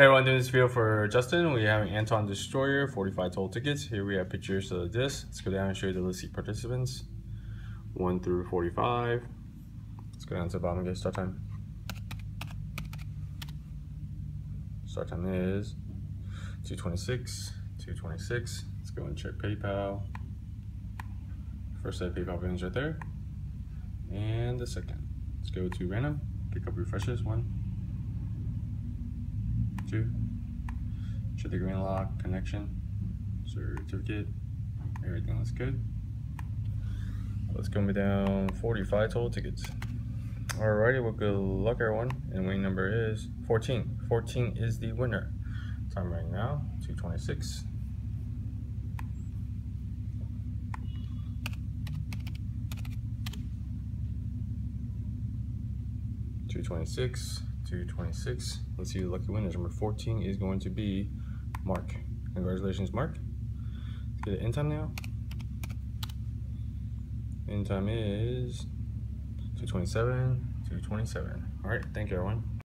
Hey everyone, doing this video for Justin. We have an Anton Destroyer, 45 total tickets. Here we have pictures of this. Let's go down and show you the list of participants. 1 through 45. Let's go down to the bottom, get start time. Start time is 226, 226. Let's go and check PayPal. First set of PayPal payments right there. And the second. Let's go to random, pick up refreshes, one, two. Check the green lock connection, certificate, everything looks good. Let's go down 45 total tickets. Alrighty, well good luck everyone. And winning number is 14. 14 is the winner. Time right now, 226. Two twenty six. 226. Let's see the lucky winners. Number 14 is going to be Mark. Congratulations, Mark. Let's get an end time now. End time is 227, 227. All right, thank you, everyone.